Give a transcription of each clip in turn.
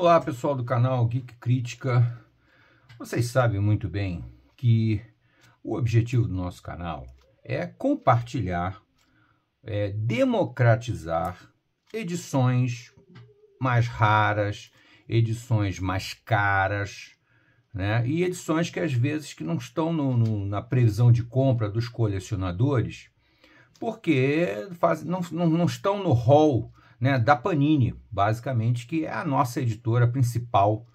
Olá pessoal do canal Geek Crítica. Vocês sabem muito bem que o objetivo do nosso canal é compartilhar, é democratizar edições mais raras, edições mais caras, né? E edições que às vezes que não estão no, no, na previsão de compra dos colecionadores, porque faz, não, não, não estão no hall né, da Panini, basicamente, que é a nossa editora principal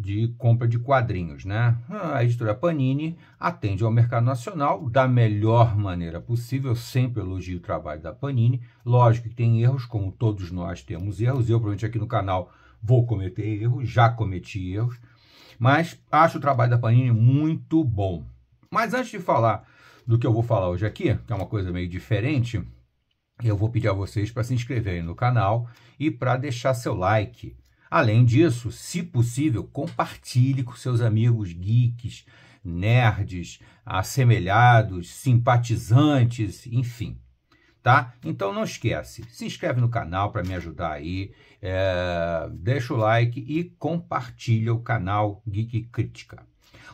de compra de quadrinhos. Né? A editora Panini atende ao mercado nacional da melhor maneira possível, sempre elogio o trabalho da Panini. Lógico que tem erros, como todos nós temos erros, eu provavelmente aqui no canal vou cometer erros, já cometi erros, mas acho o trabalho da Panini muito bom. Mas antes de falar do que eu vou falar hoje aqui, que é uma coisa meio diferente, eu vou pedir a vocês para se inscreverem no canal e para deixar seu like. Além disso, se possível, compartilhe com seus amigos geeks, nerds, assemelhados, simpatizantes, enfim. Tá? Então não esquece, se inscreve no canal para me ajudar aí, é, deixa o like e compartilha o canal Geek Crítica.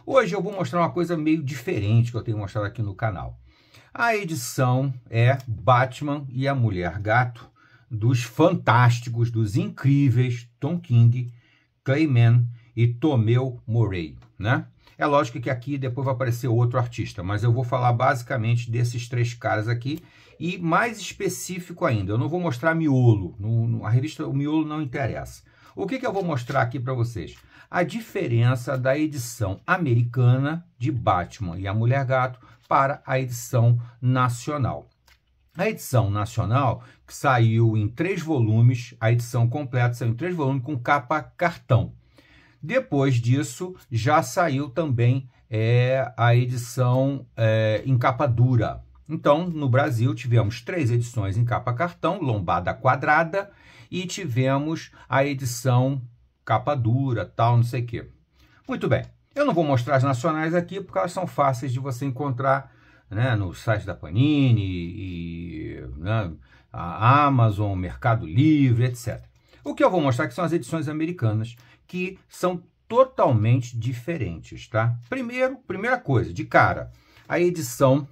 Hoje eu vou mostrar uma coisa meio diferente que eu tenho mostrado aqui no canal. A edição é Batman e a Mulher Gato, dos fantásticos, dos incríveis Tom King, Clayman e Tomeu Morey, né? É lógico que aqui depois vai aparecer outro artista, mas eu vou falar basicamente desses três caras aqui e mais específico ainda, eu não vou mostrar miolo, no, no, a revista o miolo não interessa. O que, que eu vou mostrar aqui para vocês? A diferença da edição americana de Batman e a Mulher Gato para a edição nacional. A edição nacional, que saiu em três volumes, a edição completa saiu em três volumes com capa cartão. Depois disso, já saiu também é, a edição é, em capa dura. Então, no Brasil, tivemos três edições em capa cartão, lombada quadrada, e tivemos a edição capa dura, tal, não sei o quê. Muito bem. Eu não vou mostrar as nacionais aqui porque elas são fáceis de você encontrar né, no site da Panini, e, né, a Amazon, Mercado Livre, etc. O que eu vou mostrar aqui são as edições americanas, que são totalmente diferentes, tá? Primeiro, primeira coisa, de cara, a edição,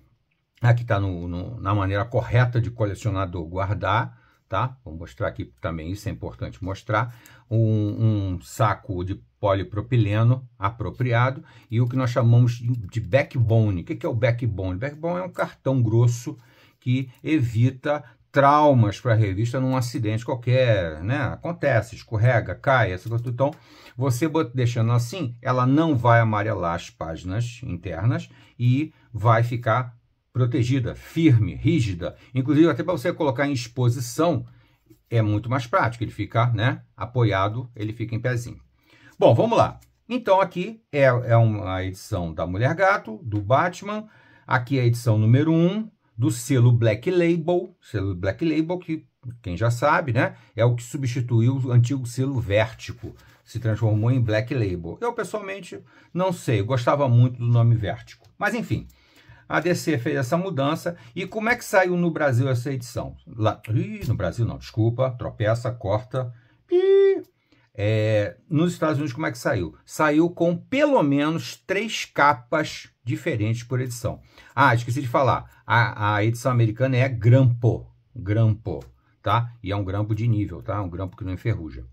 aqui está na maneira correta de colecionador guardar, tá? Vou mostrar aqui também, isso é importante mostrar, um, um saco de polipropileno apropriado e o que nós chamamos de backbone. O que é o backbone? Backbone é um cartão grosso que evita traumas para a revista num acidente qualquer, né? Acontece, escorrega, cai, essa coisa. Então, você deixando assim, ela não vai amarelar as páginas internas e vai ficar protegida, firme, rígida. Inclusive, até para você colocar em exposição, é muito mais prático. Ele fica né, apoiado, ele fica em pezinho. Bom, vamos lá. Então, aqui é, é uma edição da Mulher Gato, do Batman. Aqui é a edição número 1 um, do selo Black Label. Selo Black Label, que quem já sabe, né? É o que substituiu o antigo selo Vértigo. Se transformou em Black Label. Eu, pessoalmente, não sei. Gostava muito do nome Vértigo. Mas, enfim a DC fez essa mudança. E como é que saiu no Brasil essa edição? Lá, ih, no Brasil não, desculpa, tropeça, corta. Ih, é, nos Estados Unidos, como é que saiu? Saiu com pelo menos três capas diferentes por edição. Ah, esqueci de falar. A, a edição americana é grampo. Grampo, tá? E é um grampo de nível, tá? Um grampo que não enferruja.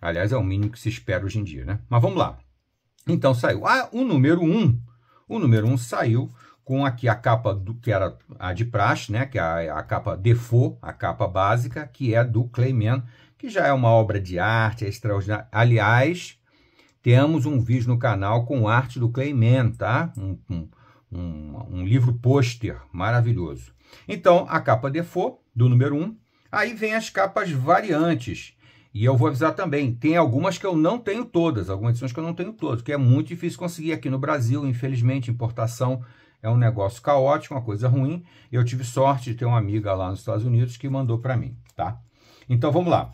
Aliás, é o mínimo que se espera hoje em dia, né? Mas vamos lá. Então saiu. Ah, o número 1. Um, o número 1 um saiu com aqui a capa do, que era a de praxe, né, que é a, a capa default, a capa básica, que é do Clayman, que já é uma obra de arte, é extraordinária. Aliás, temos um vídeo no canal com arte do Clayman, tá? Um, um, um, um livro pôster maravilhoso. Então, a capa default, do número 1, aí vem as capas variantes, e eu vou avisar também, tem algumas que eu não tenho todas, algumas edições que eu não tenho todas, que é muito difícil conseguir aqui no Brasil, infelizmente, importação é um negócio caótico, uma coisa ruim. Eu tive sorte de ter uma amiga lá nos Estados Unidos que mandou para mim, tá? Então vamos lá.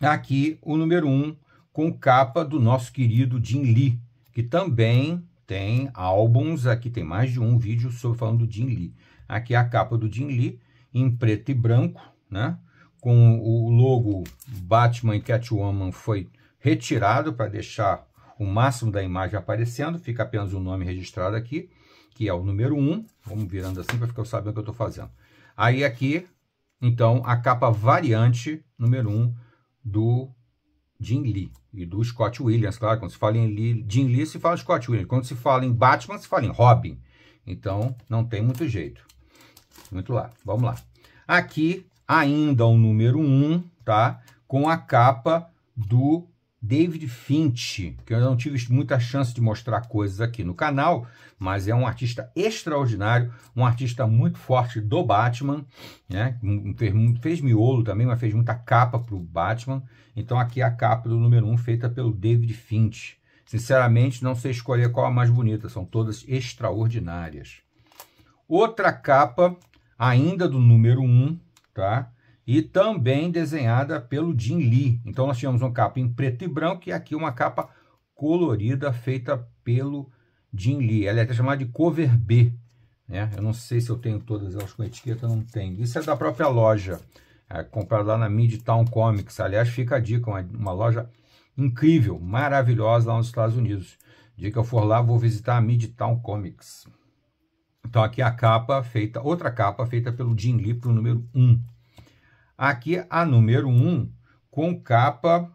Aqui o número 1 um, com capa do nosso querido Jim Lee, que também tem álbuns, aqui tem mais de um vídeo sobre falando do Jim Lee. Aqui é a capa do Jim Lee em preto e branco, né? Com o logo Batman e Catwoman foi retirado para deixar o máximo da imagem aparecendo, fica apenas o nome registrado aqui, que é o número 1. Vamos virando assim para ficar sabendo o que eu estou fazendo. Aí aqui, então, a capa variante número 1 do Jim Lee e do Scott Williams, claro, quando se fala em Lee, Jim Lee se fala Scott Williams, quando se fala em Batman se fala em Robin, então não tem muito jeito. Muito lá, vamos lá. Aqui ainda o número 1, tá? Com a capa do David Finch, que eu não tive muita chance de mostrar coisas aqui no canal, mas é um artista extraordinário, um artista muito forte do Batman, né? Fez, fez miolo também, mas fez muita capa para o Batman. Então aqui é a capa do número 1 um, feita pelo David Finch. Sinceramente, não sei escolher qual a mais bonita, são todas extraordinárias. Outra capa, ainda do número 1, um, tá? E também desenhada pelo Jim Lee. Então nós tínhamos uma capa em preto e branco e aqui uma capa colorida feita pelo Jim Lee. Ela é até chamada de cover B. Né? Eu não sei se eu tenho todas elas com etiqueta, não tenho. Isso é da própria loja, é, comprado lá na Midtown Comics. Aliás, fica a dica, uma, uma loja incrível, maravilhosa lá nos Estados Unidos. Dia que eu for lá, vou visitar a Midtown Comics. Então aqui a capa feita, outra capa feita pelo Jim Lee para o número 1. Aqui a número 1 com capa.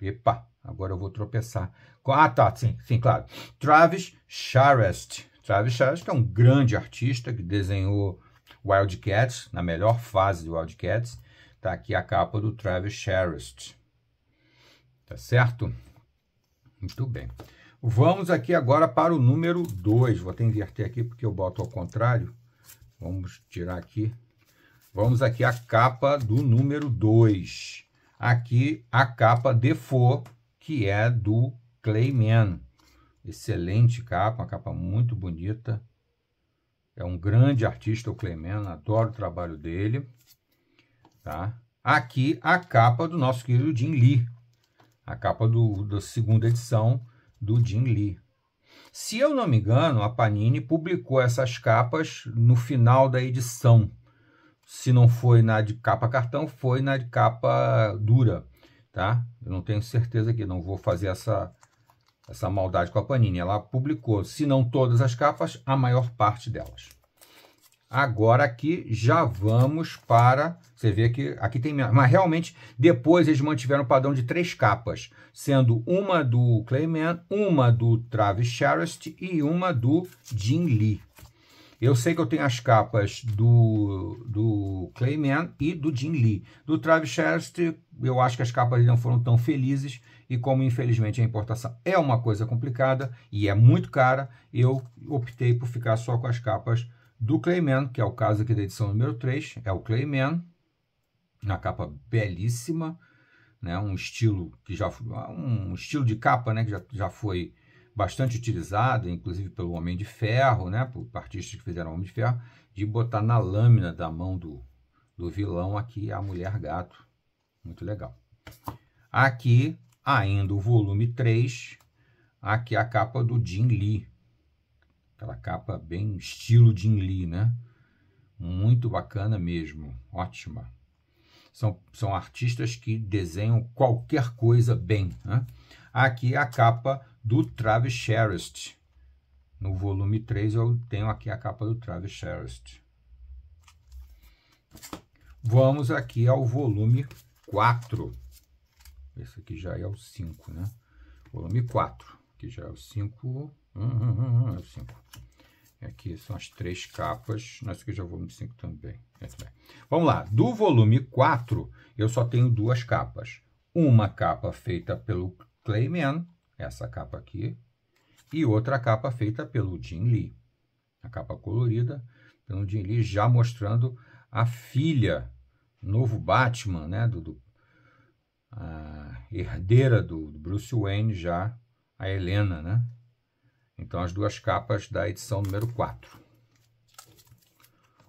Epa, agora eu vou tropeçar. Ah, tá, sim, sim, claro. Travis Charest. Travis Charest é um grande artista que desenhou Wildcats, na melhor fase de Wildcats. Tá aqui a capa do Travis Charest. Tá certo? Muito bem. Vamos aqui agora para o número 2. Vou até inverter aqui porque eu boto ao contrário. Vamos tirar aqui Vamos aqui a capa do número 2. Aqui a capa default, que é do Clayman. Excelente capa, uma capa muito bonita. É um grande artista o Clayman, adoro o trabalho dele. Tá? Aqui a capa do nosso querido Jim Lee. A capa do, da segunda edição do Jim Lee. Se eu não me engano, a Panini publicou essas capas no final da edição se não foi na de capa cartão, foi na de capa dura, tá? Eu não tenho certeza aqui, não vou fazer essa, essa maldade com a Panini. Ela publicou, se não todas as capas, a maior parte delas. Agora aqui já vamos para... Você vê que aqui tem... Mas realmente, depois eles mantiveram o padrão de três capas, sendo uma do Clayman, uma do Travis Charest e uma do Jim Lee. Eu sei que eu tenho as capas do, do Clayman e do Jim Lee. Do Travis Chester, eu acho que as capas não foram tão felizes e como infelizmente a importação é uma coisa complicada e é muito cara, eu optei por ficar só com as capas do Clayman, que é o caso aqui da edição número 3, é o Clayman, uma capa belíssima, né, um estilo que já um estilo de capa, né, que já, já foi bastante utilizado, inclusive pelo Homem de Ferro, né, por artistas que fizeram Homem de Ferro, de botar na lâmina da mão do, do vilão aqui a Mulher Gato. Muito legal. Aqui, ainda o volume 3, aqui a capa do Jim Lee. Aquela capa bem estilo Jim Lee, né? Muito bacana mesmo, ótima. São, são artistas que desenham qualquer coisa bem. Né? Aqui a capa do Travis Sherrist. No volume 3 eu tenho aqui a capa do Travis Sherrist. Vamos aqui ao volume 4. Esse aqui já é o 5, né? Volume 4, que já é o 5. Hum, hum, hum, hum, é o 5. Aqui são as três capas. Nesse aqui já é o volume 5 também. Vamos lá. Do volume 4, eu só tenho duas capas. Uma capa feita pelo Clayman essa capa aqui, e outra capa feita pelo Jim Lee. A capa colorida pelo Jim Lee, já mostrando a filha, novo Batman, né, do, do a herdeira do, do Bruce Wayne, já a Helena, né? Então, as duas capas da edição número 4.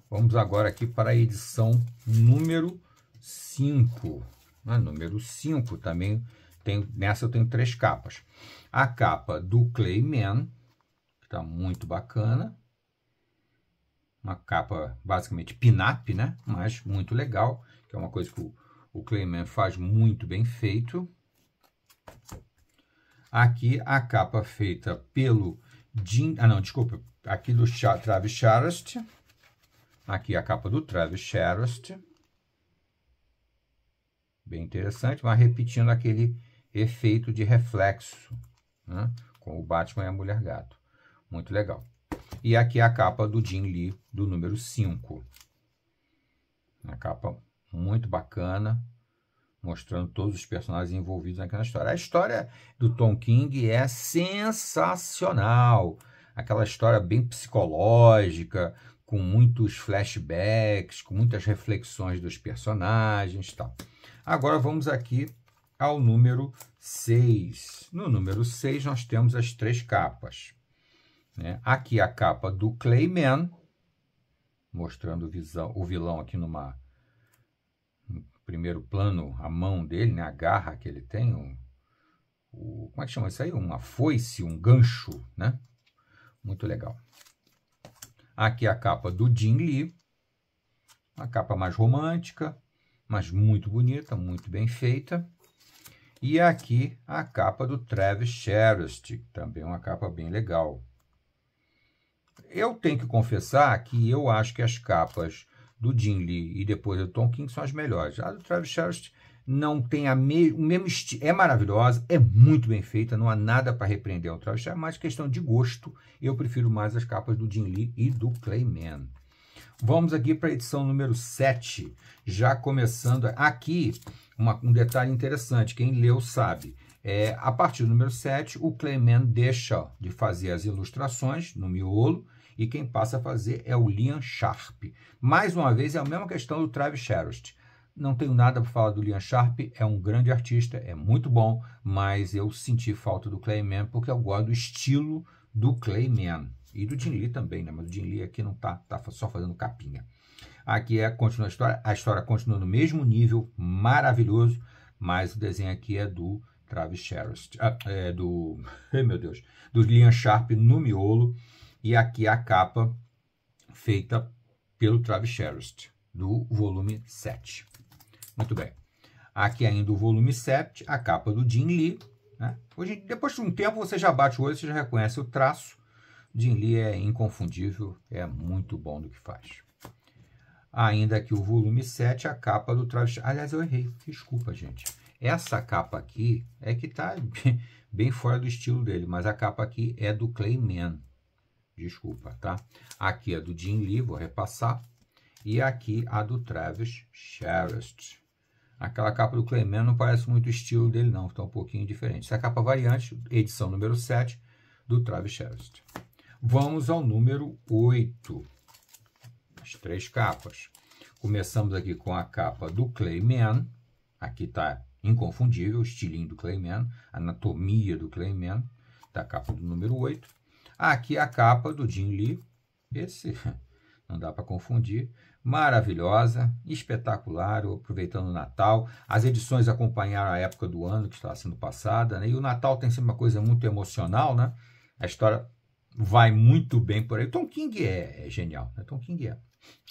Vamos agora aqui para a edição número 5. A número 5 também tenho, nessa eu tenho três capas. A capa do Clayman, que está muito bacana. Uma capa basicamente pin-up, né? Mas muito legal, que é uma coisa que o, o Clayman faz muito bem feito. Aqui a capa feita pelo Jim, ah não, desculpa, aqui do Travis Charest. Aqui a capa do Travis Charest. Bem interessante, mas repetindo aquele efeito de reflexo, né? com o Batman e a Mulher Gato. Muito legal. E aqui a capa do Jim Lee, do número 5. Uma capa muito bacana, mostrando todos os personagens envolvidos naquela história. A história do Tom King é sensacional. Aquela história bem psicológica, com muitos flashbacks, com muitas reflexões dos personagens tal. Agora vamos aqui ao número 6. No número 6 nós temos as três capas. Né? Aqui a capa do Clayman, mostrando o, visão, o vilão aqui numa no primeiro plano, a mão dele, né? a garra que ele tem, um, o, como é que chama isso aí? Uma foice, um gancho, né? Muito legal. Aqui a capa do Jim Lee, uma capa mais romântica, mas muito bonita, muito bem feita. E aqui a capa do Travis Sherrist, também uma capa bem legal. Eu tenho que confessar que eu acho que as capas do Jim Lee e depois do Tom King são as melhores. A do Travis Sherrist não tem a me o mesmo estilo, é maravilhosa, é muito bem feita, não há nada para repreender o Travis Sherrist, mas questão de gosto, eu prefiro mais as capas do Jim Lee e do Clayman. Vamos aqui para a edição número 7, já começando aqui, uma, um detalhe interessante, quem leu sabe, é, a partir do número 7, o Clayman deixa de fazer as ilustrações no miolo e quem passa a fazer é o Liam Sharp. Mais uma vez, é a mesma questão do Travis Sherrist. Não tenho nada para falar do Liam Sharp, é um grande artista, é muito bom, mas eu senti falta do Clayman porque eu gosto do estilo do Clayman. E do Jim Lee também, né? Mas o Jim Lee aqui não tá, tá só fazendo capinha. Aqui é continua a história, a história continua no mesmo nível, maravilhoso, mas o desenho aqui é do Travis Sherrist, ah, é do, meu Deus, do Liam Sharp no miolo, e aqui a capa feita pelo Travis Sherrist, do volume 7. Muito bem. Aqui ainda o volume 7, a capa do Jim Lee. Né? Hoje, depois de um tempo você já bate o olho, você já reconhece o traço. Jim Lee é inconfundível, é muito bom do que faz. Ainda aqui o volume 7, a capa do Travis... Aliás, eu errei, desculpa, gente. Essa capa aqui é que está bem fora do estilo dele, mas a capa aqui é do Clayman. Desculpa, tá? Aqui é do Jim Lee, vou repassar. E aqui a do Travis Sherrist. Aquela capa do Clayman não parece muito o estilo dele, não. Está um pouquinho diferente. Essa é a capa variante, edição número 7, do Travis Sherrist. Vamos ao número 8. As três capas. Começamos aqui com a capa do Clayman. Aqui está inconfundível, o estilinho do Clayman, anatomia do Clayman, da capa do número 8. Aqui a capa do Jim Lee. Esse não dá para confundir. Maravilhosa, espetacular, aproveitando o Natal. As edições acompanharam a época do ano que estava sendo passada, né? E o Natal tem sempre uma coisa muito emocional, né? A história vai muito bem por aí. Tom King é, é genial, né? Tom King é.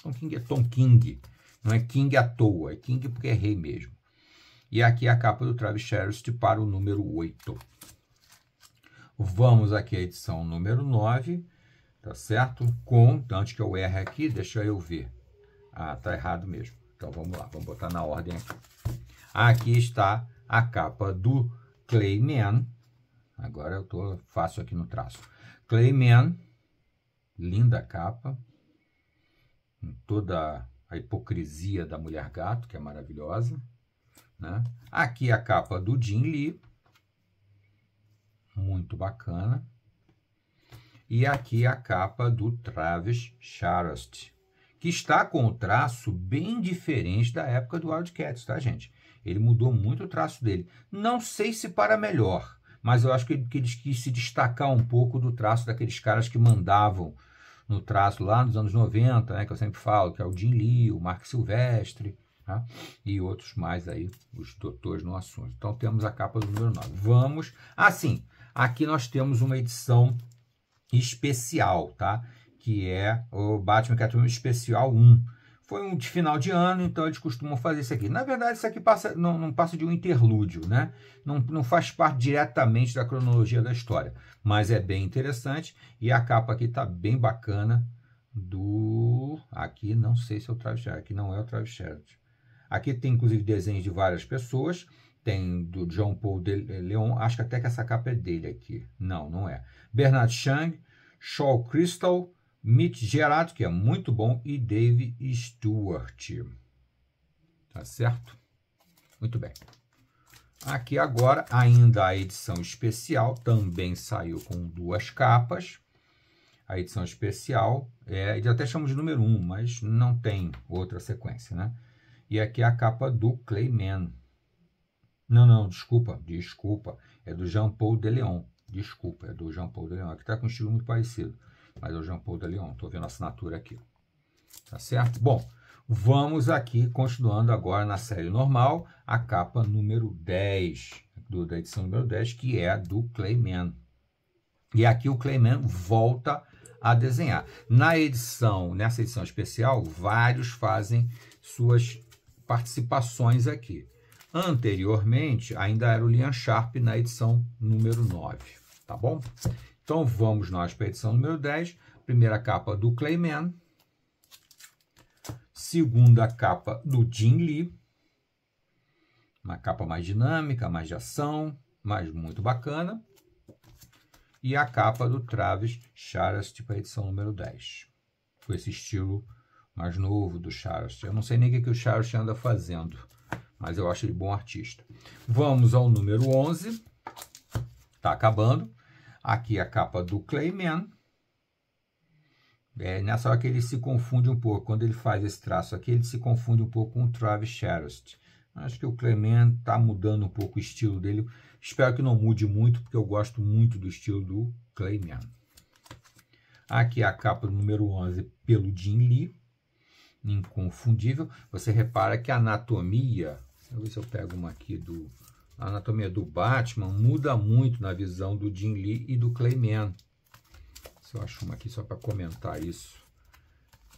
Tom King é Tom King. Não é King à toa, é King porque é rei mesmo. E aqui a capa do Travis Sherrist para o número 8. Vamos aqui à edição número 9, tá certo? Com, antes que eu erre aqui, deixa eu ver. Ah, tá errado mesmo. Então vamos lá, vamos botar na ordem aqui. Aqui está a capa do Clayman. Agora eu tô fácil aqui no traço. Clayman, linda capa, toda a hipocrisia da mulher gato, que é maravilhosa. Né? Aqui a capa do Jim Lee, muito bacana. E aqui a capa do Travis Charest, que está com o traço bem diferente da época do Wildcats, tá, gente? Ele mudou muito o traço dele. Não sei se para melhor, mas eu acho que, que ele quis se destacar um pouco do traço daqueles caras que mandavam no traço lá nos anos 90, né, que eu sempre falo, que é o Jim Lee, o Mark Silvestre, tá? e outros mais aí, os doutores no assunto. Então temos a capa do número 9. Vamos, assim, aqui nós temos uma edição especial, tá? Que é o Batman Catwoman Especial 1, foi um de final de ano, então eles costumam fazer isso aqui. Na verdade, isso aqui passa, não, não passa de um interlúdio, né? Não, não faz parte diretamente da cronologia da história, mas é bem interessante e a capa aqui está bem bacana do... Aqui não sei se é o Travis aqui não é o Travis Sheridan. Aqui tem inclusive desenhos de várias pessoas, tem do John Paul de Leon, acho que até que essa capa é dele aqui. Não, não é. Bernard Chang, Shaw Crystal, Mitch Gerard, que é muito bom, e Dave Stewart. Tá certo? Muito bem. Aqui agora, ainda a edição especial, também saiu com duas capas. A edição especial, é, até chamamos de número 1, um, mas não tem outra sequência, né? E aqui é a capa do Clayman. Não, não, desculpa, desculpa. É do Jean-Paul de Leon. Desculpa, é do Jean-Paul de Leon. Aqui está com um estilo muito parecido mas o Jean Paul de Leon. Estou vendo a assinatura aqui. Tá certo? Bom, vamos aqui, continuando agora na série normal, a capa número 10, do, da edição número 10, que é do Clayman. E aqui o Clayman volta a desenhar. Na edição, nessa edição especial, vários fazem suas participações aqui. Anteriormente, ainda era o Liam Sharp na edição número 9, tá bom? Então vamos nós para a edição número 10. Primeira capa do Clayman. Segunda capa do Jim Lee. Uma capa mais dinâmica, mais de ação, mas muito bacana. E a capa do Travis Charest para a edição número 10. Com esse estilo mais novo do Charest. Eu não sei nem o que, que o Charest anda fazendo, mas eu acho ele bom artista. Vamos ao número 11. Está acabando. Aqui a capa do Clayman. É nessa hora que ele se confunde um pouco. Quando ele faz esse traço aqui, ele se confunde um pouco com o Travis Sherrist. Acho que o Clayman está mudando um pouco o estilo dele. Espero que não mude muito, porque eu gosto muito do estilo do Clayman. Aqui a capa número 11 pelo Jim Lee. Inconfundível. Você repara que a anatomia... Deixa eu ver se eu pego uma aqui do a anatomia do Batman muda muito na visão do Jim Lee e do Clayman. Se eu acho uma aqui só para comentar isso.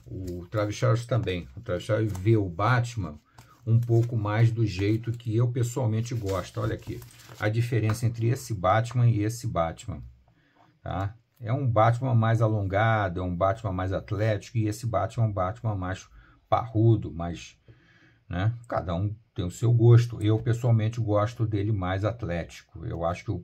O Travis Charles também. O Travis Charles vê o Batman um pouco mais do jeito que eu pessoalmente gosto. Olha aqui, a diferença entre esse Batman e esse Batman. Tá? É um Batman mais alongado, é um Batman mais atlético, e esse Batman é um Batman mais parrudo, mais... Né? Cada um tem o seu gosto. Eu, pessoalmente, gosto dele mais atlético. Eu acho que o,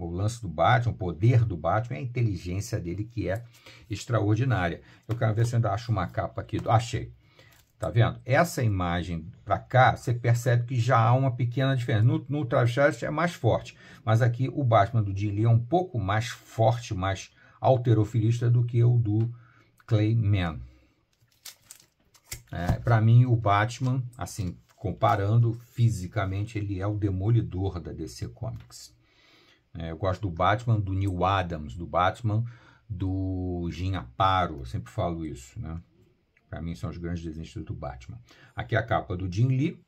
o lance do Batman, o poder do Batman, é a inteligência dele que é extraordinária. Eu quero ver se eu ainda acho uma capa aqui. Achei. Tá vendo? Essa imagem para cá, você percebe que já há uma pequena diferença. No, no Travis é mais forte, mas aqui o Batman do Lee é um pouco mais forte, mais alterofilista do que o do Clayman. É, para mim, o Batman, assim, comparando fisicamente, ele é o demolidor da DC Comics. É, eu gosto do Batman do Neil Adams, do Batman do Jim Aparo, eu sempre falo isso, né? Para mim são os grandes desenhistas do Batman. Aqui é a capa do Jim Lee,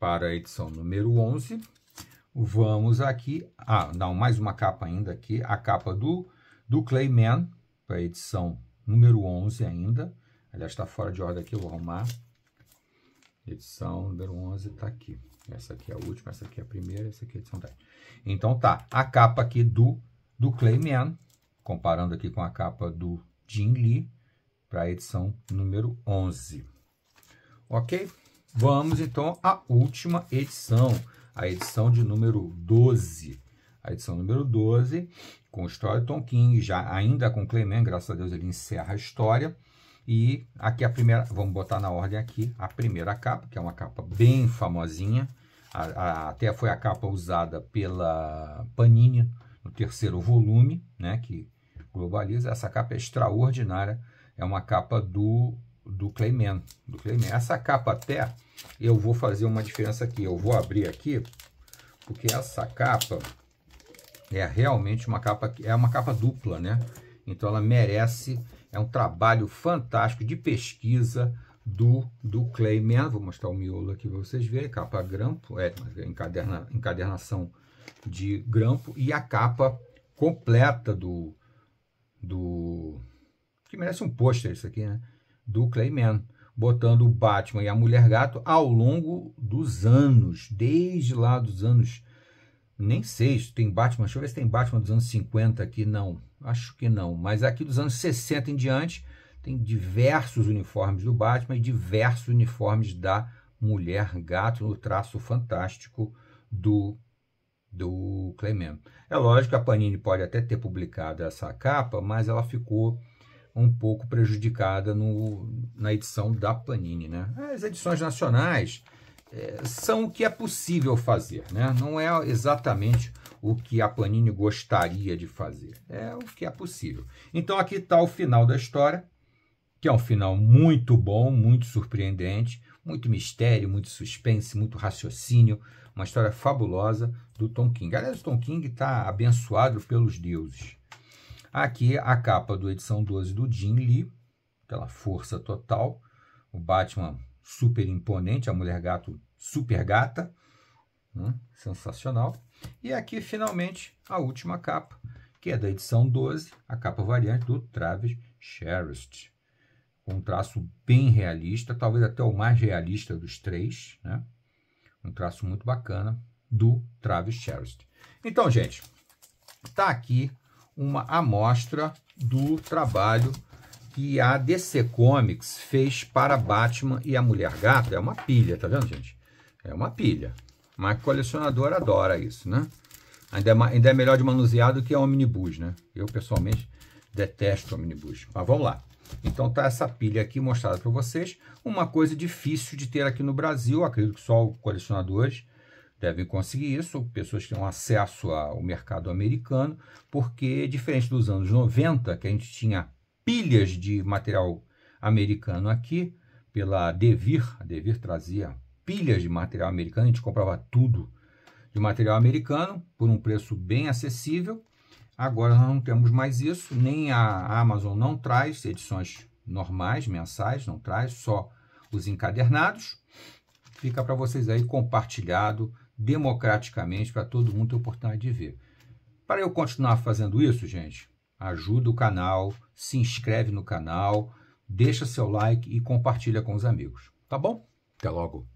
para a edição número 11. Vamos aqui, ah, não, mais uma capa ainda aqui, a capa do, do Clayman, para a edição número 11 ainda. Aliás, está fora de ordem aqui, eu vou arrumar. Edição número 11 está aqui. Essa aqui é a última, essa aqui é a primeira, essa aqui é a edição 10. Então tá, a capa aqui do, do Clayman, comparando aqui com a capa do Jim Lee, para a edição número 11. Ok? Vamos então à última edição, a edição de número 12. A edição número 12, com história King, já ainda com Clayman, graças a Deus ele encerra a história. E aqui a primeira, vamos botar na ordem aqui, a primeira capa, que é uma capa bem famosinha. A, a, até foi a capa usada pela Panini no terceiro volume, né, que globaliza. Essa capa é extraordinária, é uma capa do, do Clayman, do Clayman. Essa capa até, eu vou fazer uma diferença aqui, eu vou abrir aqui, porque essa capa é realmente uma capa, é uma capa dupla, né? Então ela merece é um trabalho fantástico de pesquisa do, do Clayman. Vou mostrar o miolo aqui para vocês verem. Capa grampo, é, encaderna, encadernação de grampo. E a capa completa do... do que merece um pôster isso aqui, né? Do Clayman. botando o Batman e a Mulher Gato ao longo dos anos, desde lá dos anos. Nem sei se tem Batman, deixa eu ver se tem Batman dos anos 50 aqui, não, acho que não, mas aqui dos anos 60 em diante tem diversos uniformes do Batman e diversos uniformes da Mulher Gato no traço fantástico do do Clement. É lógico que a Panini pode até ter publicado essa capa, mas ela ficou um pouco prejudicada no, na edição da Panini. Né? As edições nacionais são o que é possível fazer, né? não é exatamente o que a Panini gostaria de fazer, é o que é possível. Então aqui está o final da história, que é um final muito bom, muito surpreendente, muito mistério, muito suspense, muito raciocínio, uma história fabulosa do Tom King. Aliás, o Tom King está abençoado pelos deuses. Aqui a capa do edição 12 do Jim Lee, aquela força total, o Batman super imponente, a mulher gato super gata, né? sensacional. E aqui finalmente a última capa, que é da edição 12, a capa variante do Travis Sherrist, um traço bem realista, talvez até o mais realista dos três, né? um traço muito bacana do Travis Sherrist. Então, gente, está aqui uma amostra do trabalho que a DC Comics fez para Batman e a Mulher Gato. É uma pilha, tá vendo, gente? É uma pilha. Mas colecionador adora isso, né? Ainda é, ainda é melhor de manusear do que a Omnibus, né? Eu, pessoalmente, detesto Omnibus. Mas vamos lá. Então tá essa pilha aqui mostrada para vocês. Uma coisa difícil de ter aqui no Brasil, acredito que só colecionadores devem conseguir isso, pessoas que têm acesso ao mercado americano, porque diferente dos anos 90, que a gente tinha pilhas de material americano aqui, pela Devir, a Devir trazia pilhas de material americano, a gente comprava tudo de material americano por um preço bem acessível. Agora nós não temos mais isso, nem a Amazon não traz edições normais, mensais, não traz, só os encadernados. Fica para vocês aí compartilhado democraticamente para todo mundo ter oportunidade de ver. Para eu continuar fazendo isso, gente, ajuda o canal, se inscreve no canal, deixa seu like e compartilha com os amigos. Tá bom? Até logo!